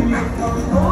Oh,